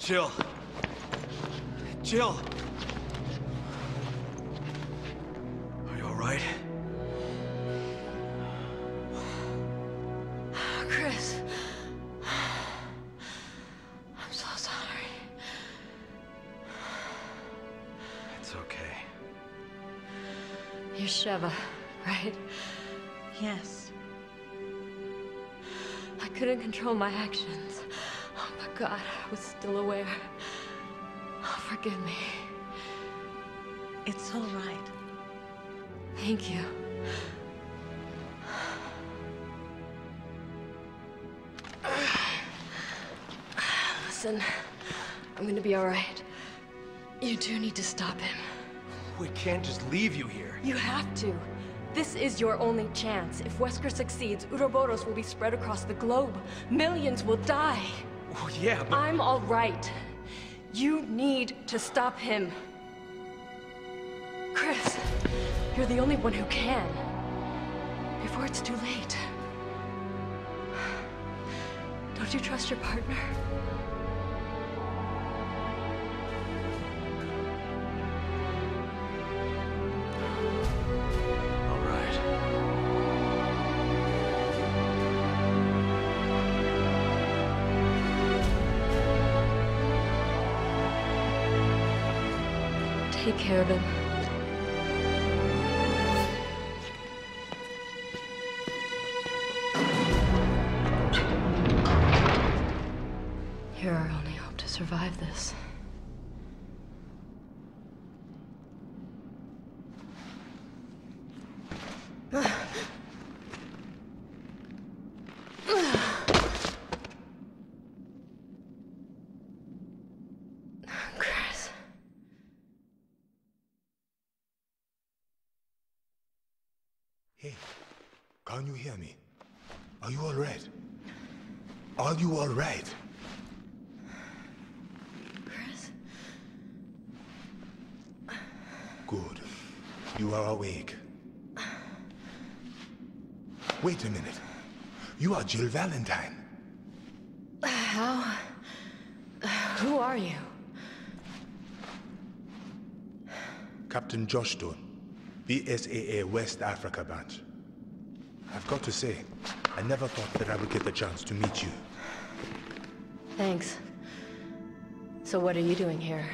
Jill. Jill. Are you all right? Chris. I'm so sorry. It's okay. You're Sheva, right? Yes. I couldn't control my actions. Oh my god, I was still aware. Oh, forgive me. It's all right. Thank you. Listen, I'm gonna be alright. You do need to stop him. We can't just leave you here. You have to. This is your only chance. If Wesker succeeds, Uroboros will be spread across the globe. Millions will die. Well, yeah, but... I'm all right. You need to stop him. Chris, you're the only one who can. Before it's too late. Don't you trust your partner? Take can you hear me? Are you all right? Are you all right? Chris. Good. You are awake. Wait a minute. You are Jill Valentine. How? Who are you? Captain Josh Stone, BSAA West Africa branch. I've got to say, I never thought that I would get the chance to meet you. Thanks. So what are you doing here?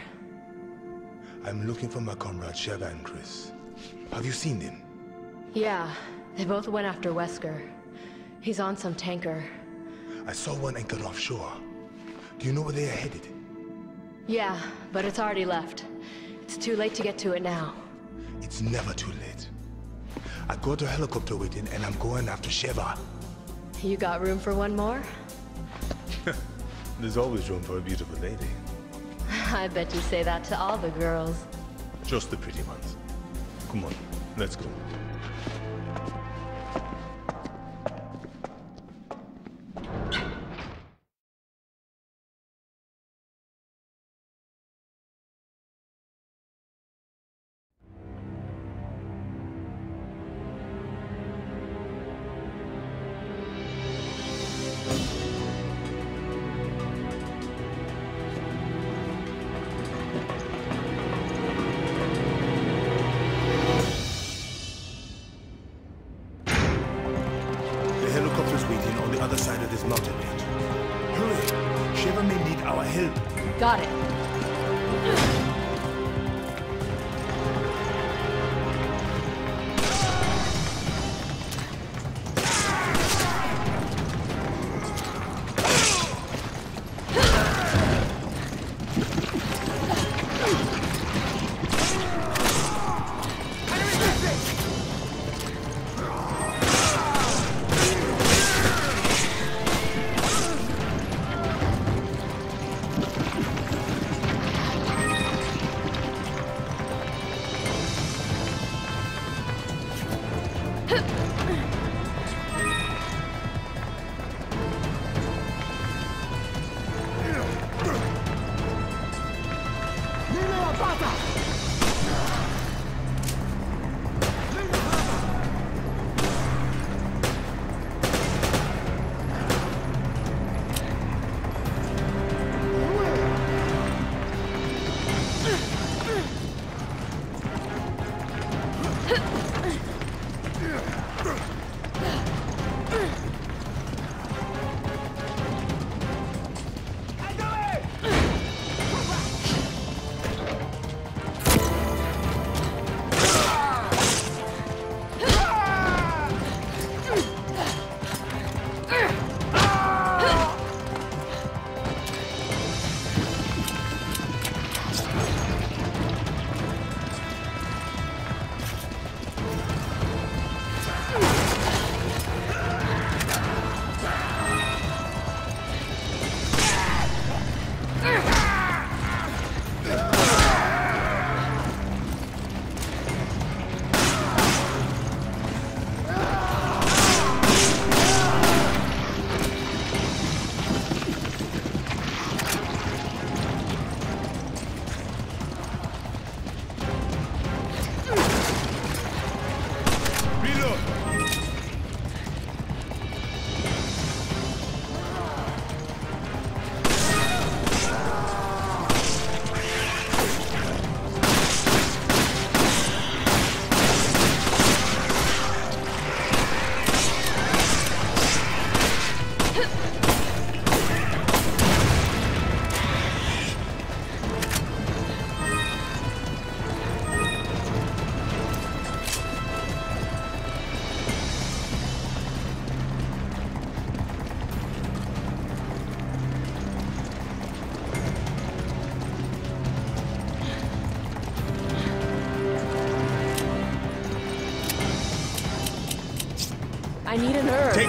I'm looking for my comrade Sheva and Chris. Have you seen them? Yeah, they both went after Wesker. He's on some tanker. I saw one anchored offshore. Do you know where they are headed? Yeah, but it's already left. It's too late to get to it now. It's never too late. I got a helicopter waiting and I'm going after Sheva. You got room for one more? There's always room for a beautiful lady. I bet you say that to all the girls. Just the pretty ones. Come on, let's go.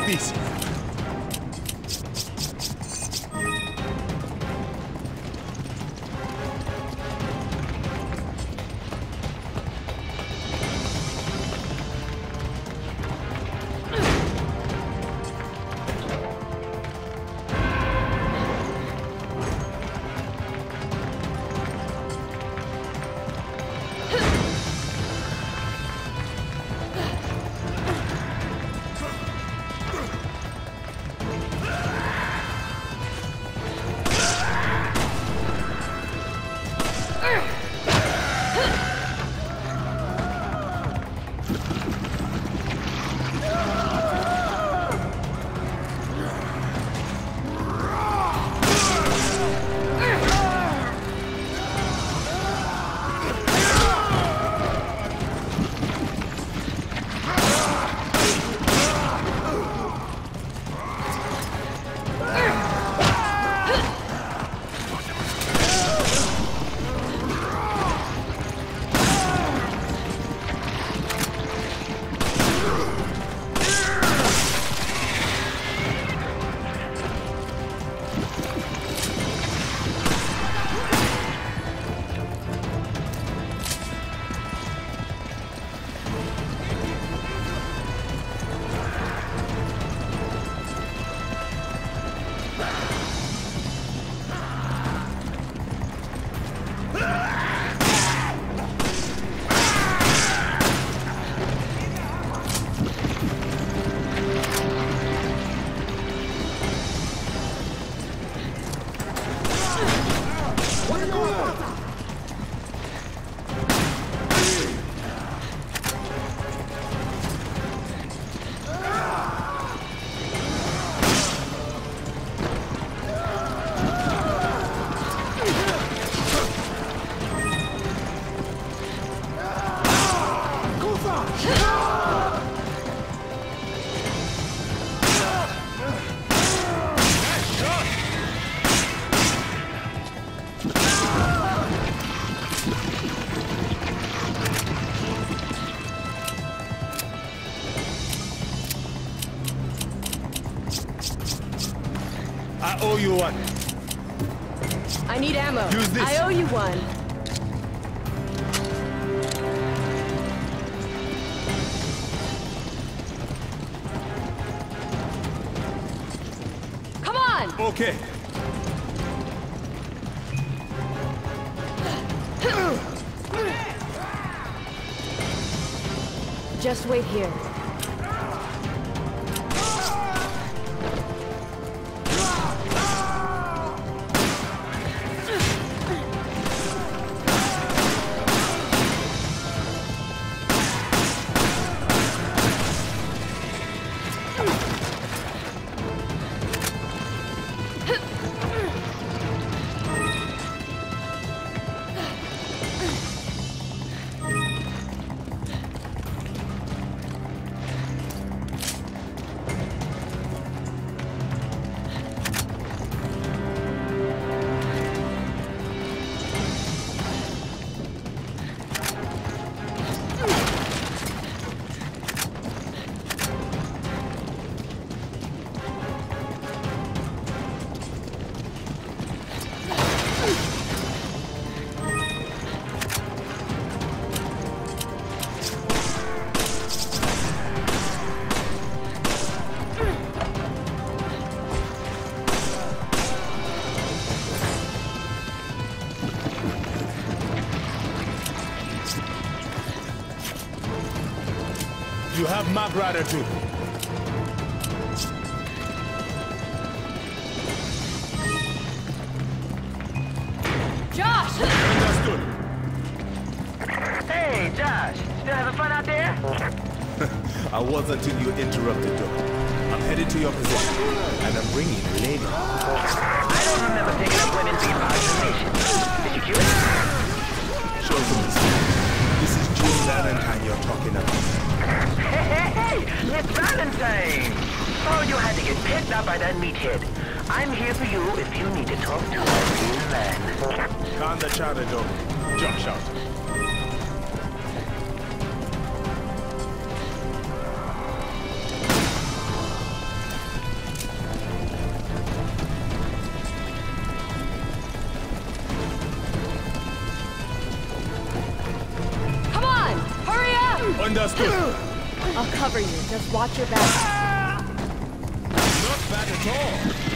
An Just wait here. You have Mark Rider. Josh! Understood. Hey, Josh, still having fun out there? I was until you interrupted, Doc. I'm headed to your position, and I'm bringing a lady. I don't remember taking up women being part of the mission. Did you cute? Show them this. This is Jill Valentine you're talking about. Hey, hey, Valentine! Oh, you had to get picked up by that meathead. I'm here for you if you need to talk to a real man. Calm the chatter, Doc. Josh out. Understood. I'll cover you. Just watch your back. Not bad at all.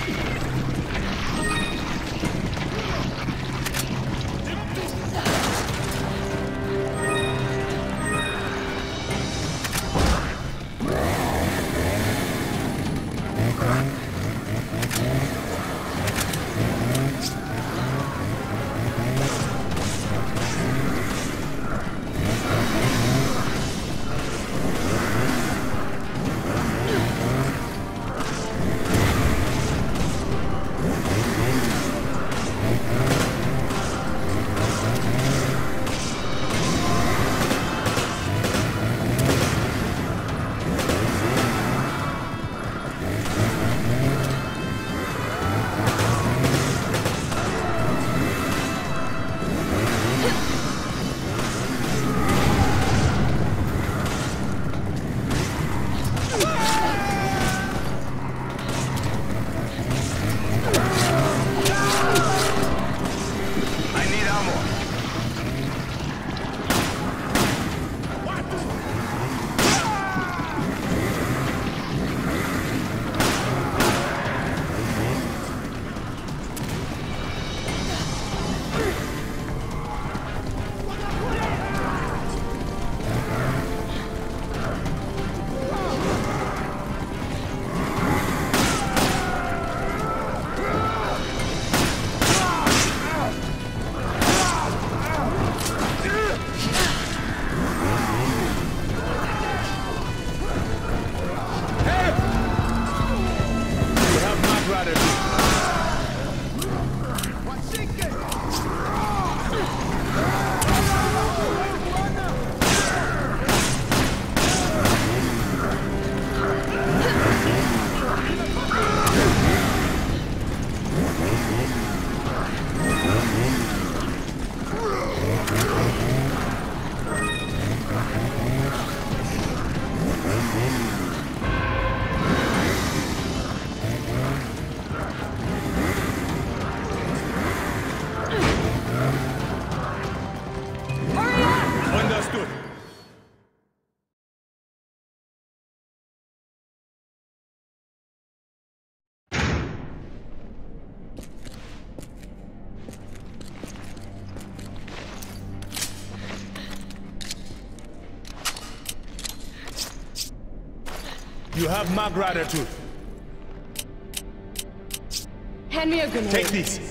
Have my gratitude. Hand me a grenade. Take this.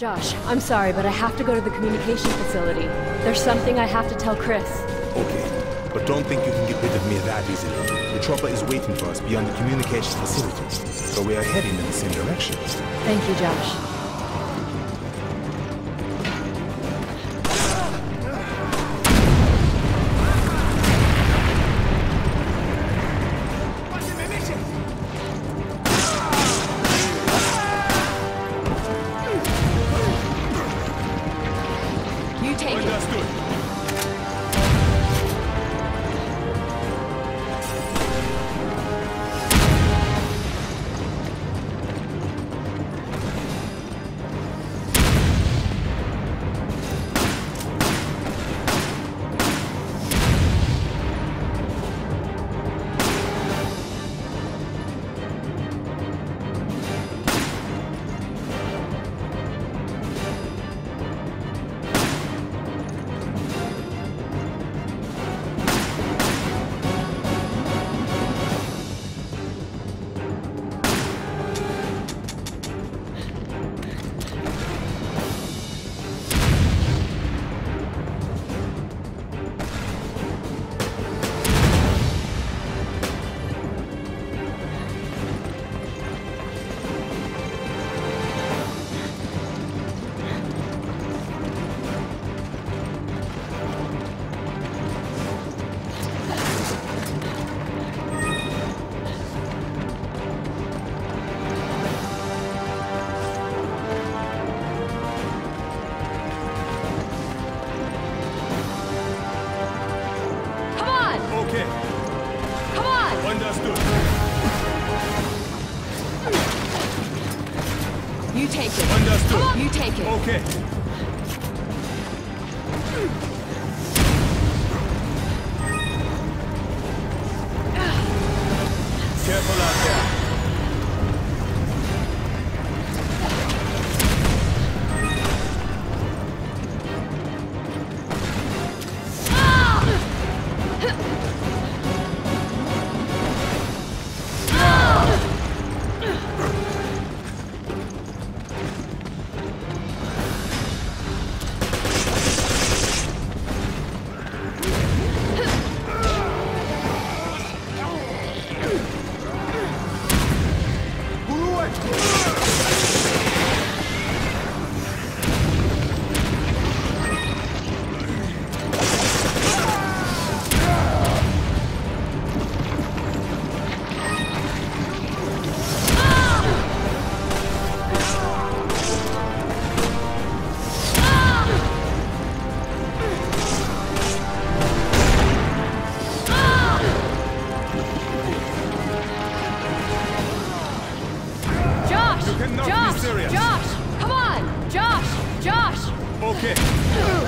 Josh, I'm sorry, but I have to go to the communication facility. There's something I have to tell Chris. Okay, but don't think you can get rid of me that easily. The chopper is waiting for us beyond the communications facility, so we are heading in the same direction. Thank you, Josh. Okay.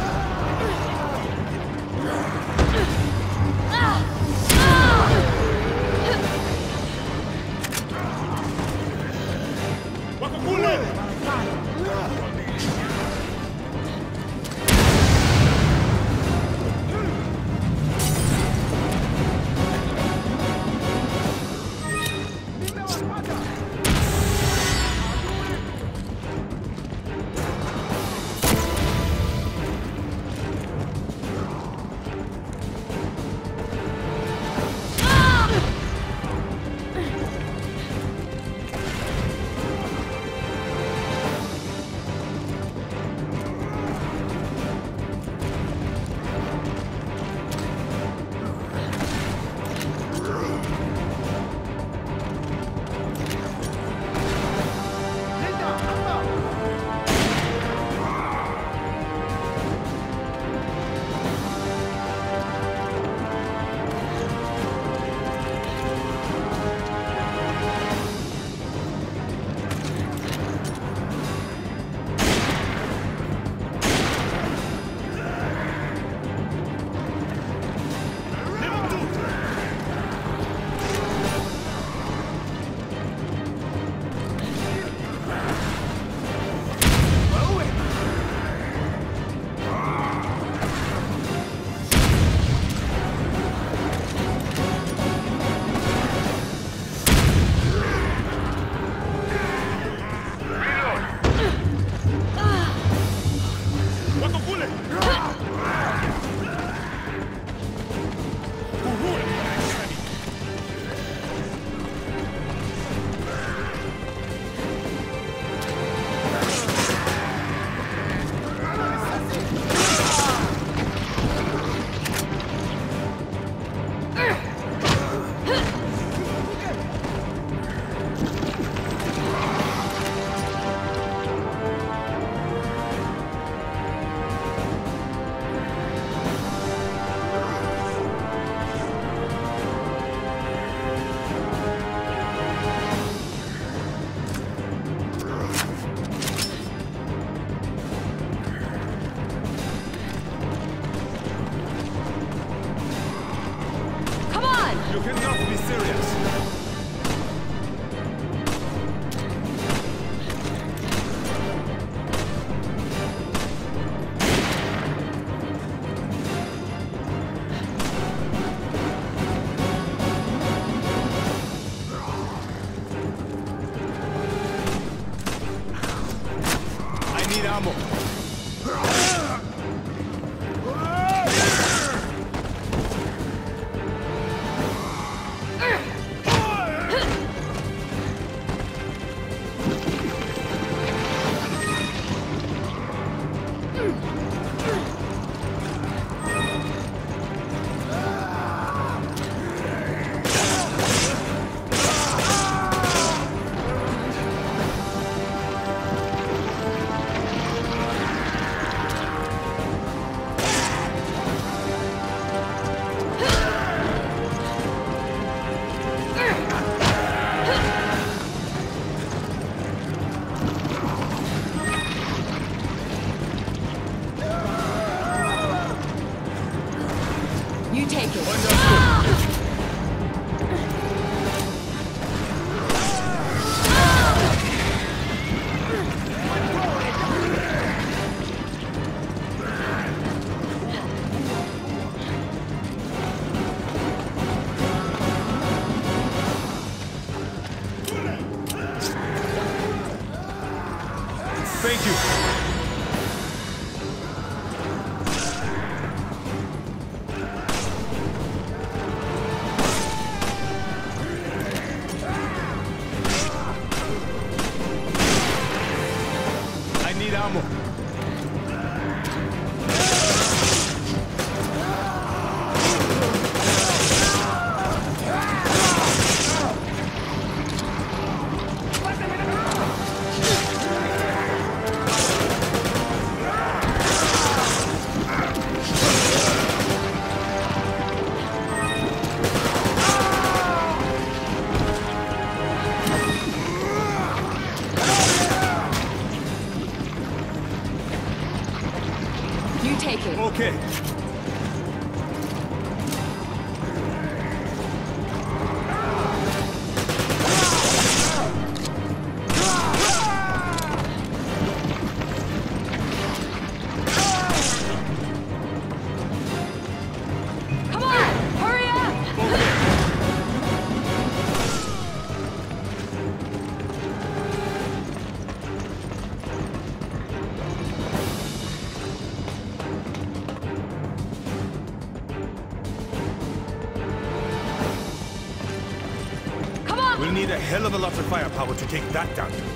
I need a hell of a lot of firepower to take that down.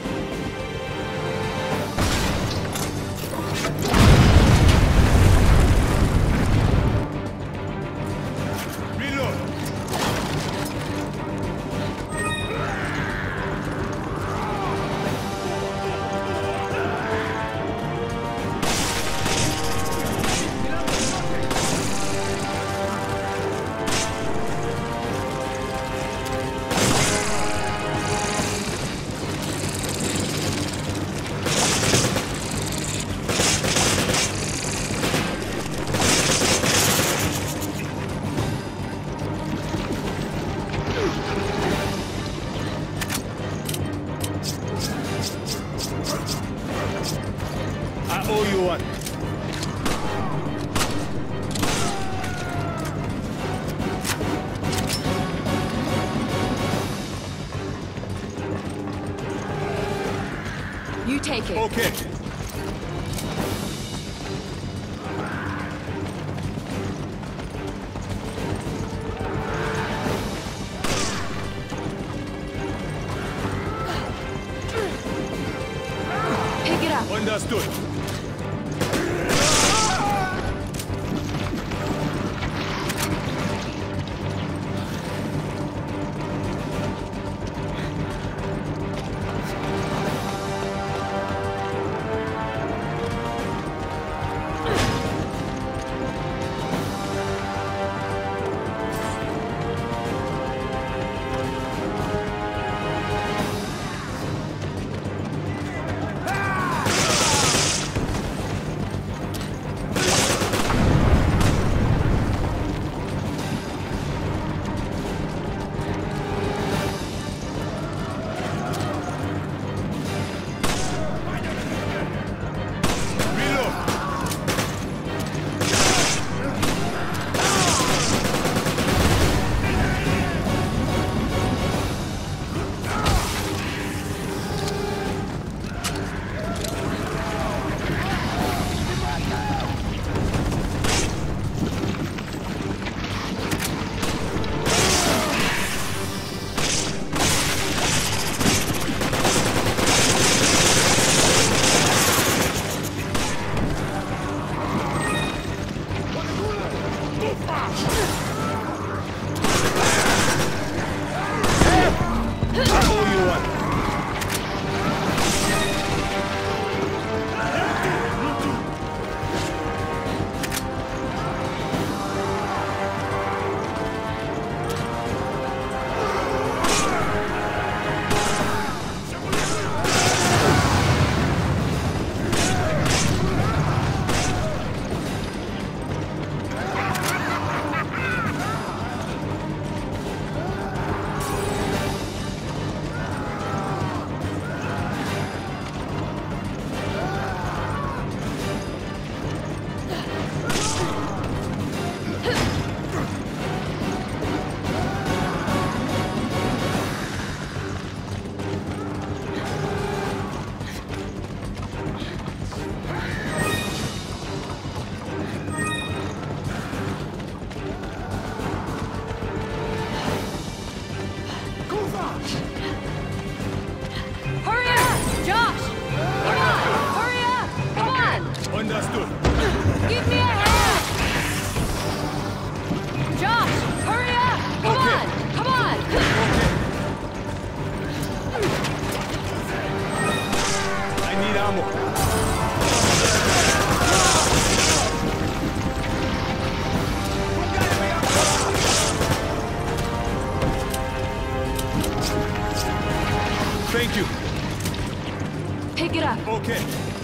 You take it. Okay. Okay.